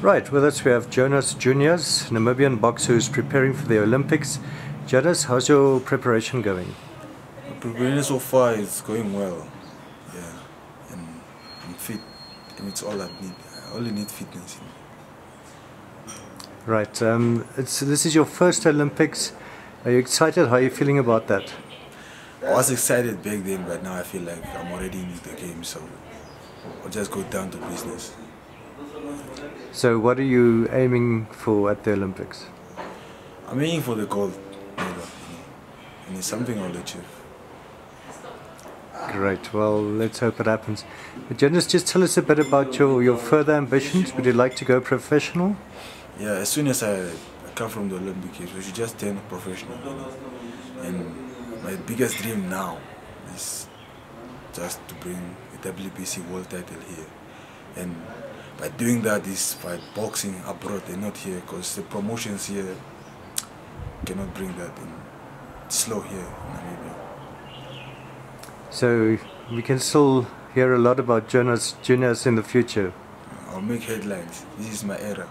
Right, with us we have Jonas Junias, Namibian boxer who's preparing for the Olympics. Jonas, how's your preparation going? Preparation so far is going well. Yeah, and I'm fit, and it's all I need. I only need fitness. Right, um, it's, this is your first Olympics. Are you excited? How are you feeling about that? I was excited back then, but now I feel like I'm already in the game, so I'll just go down to business. So, what are you aiming for at the Olympics? I'm aiming for the gold medal, and it's something I'll achieve. Great. Well, let's hope it happens. But Jonas, just tell us a bit about your, your further ambitions. Would you like to go professional? Yeah, as soon as I, come from the Olympic Games, we should just turn professional. And my biggest dream now is just to bring the WBC world title here. And by doing that is by boxing abroad and not here because the promotions here cannot bring that in. It's slow here in Namibia. So we can still hear a lot about Jonas Junias in the future. I'll make headlines. This is my era.